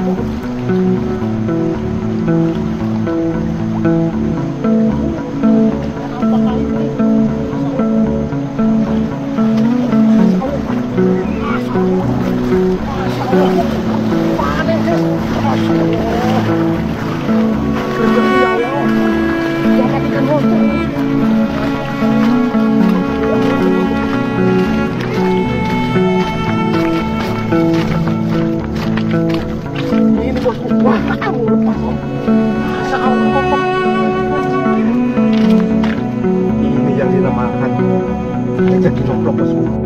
啥？啥？啥？啥？啥？ini yang dinamakan. Rezeki nomplok